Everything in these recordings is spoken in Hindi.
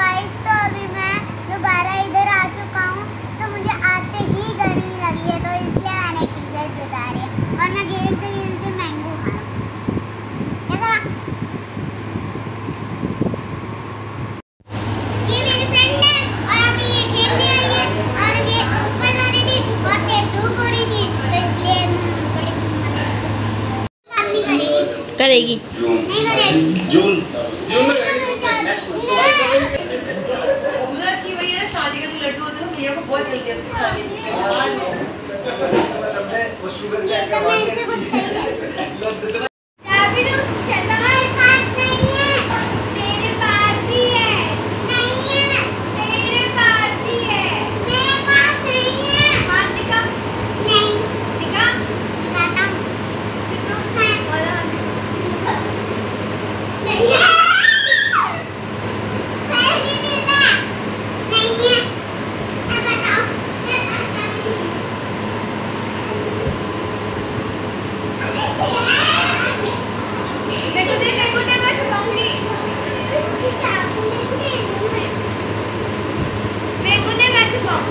गाइस तो अभी मैं दोबारा इधर आ चुका हूँ। तो मुझे आते ही गर्मी लगी है तो इसलिए मैंने टी शर्ट उतारी है और मैं खेलते खेलते मैंगो खा रहा ये मेरी फ्रेंड है और अभी ये खेलने आई है और ये कल हो रही थी बहुत तेज धूप हो रही थी तो इसलिए बात नहीं करेगी करेगी। नहीं करेगी। जून। जून। लड्डू होते हैं भैया को बहुत जल्दी उसको खा लेती तो है चाबी तो हमारे पास नहीं है तेरे पास ही है नहीं है तेरे पास ही है मेरे पास नहीं है हाथ दिखा नहीं दिखा खाता नहीं है पैसे देता नहीं है अब बताओ मेरे पास चाबी नहीं है देखो दे देखो दे मैं छुपाऊँगी देखो दे मैं छुपाऊं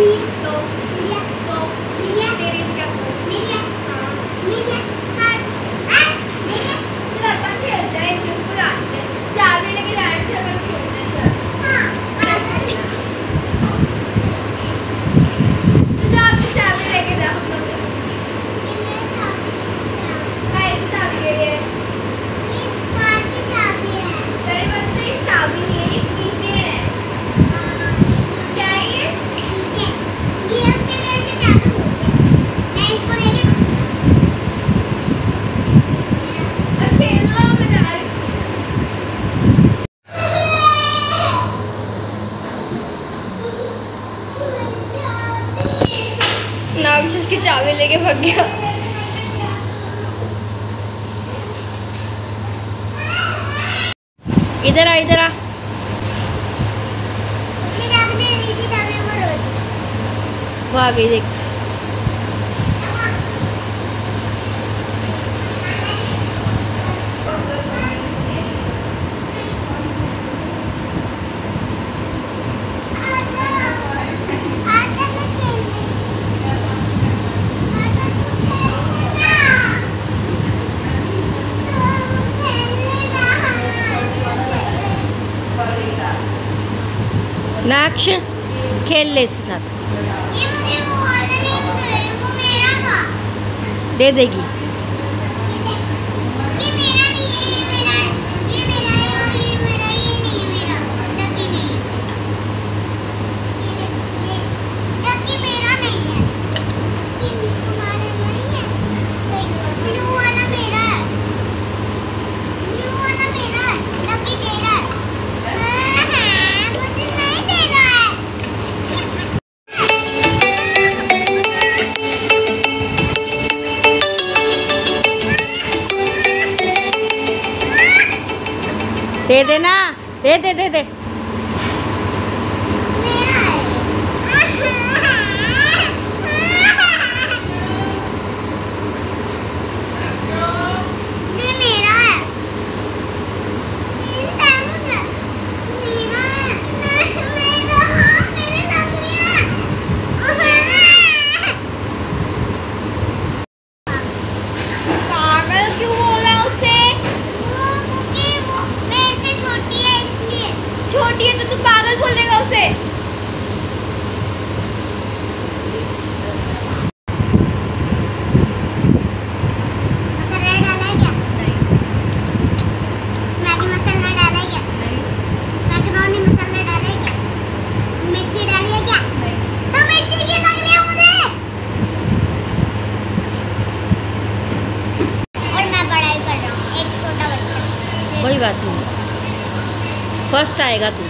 तो तो तेरी क्या तो अपन खेलते हैं जिसको जानते हैं चाबी लेके जाने से अपन खेलते हैं तू जा अपनी चाबी लेके जा हम लोग काहे की चाबी है ये तेरे पास तो ये चाबी नहीं है ये कीचेन है क्या है ये अब खेल लो मैं जा रही हूँ नाम चाबी लेके भाग गया। इधर आ इधर आ। वो आ गई देख। नाक्ष खेल ले इसके साथ। ये मुझे वो वाला नहीं दे रही वो मेरा था। दे देगी। दे देना दे दे दे दे मेरा है ये मेरा है ये है मुझे मेरा है मेरा हाँ मेरे लग गया पागल क्यों बोला उसे वो क्योंकि वो मेरे से छोटी है इसलिए छोटी है तो तू पागल बोलेगा उसे मसाला डाला है क्या मैगी मसाला डाला है क्या मैक्रोनी मसाला डाला है क्या मिर्ची डाली है क्या तो मिर्ची की लग रही है मुझे और मैं पढ़ाई कर रहा हूँ एक छोटा बच्चा। कोई बात नहीं। फ़र्स्ट आएगा तू।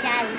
Chao.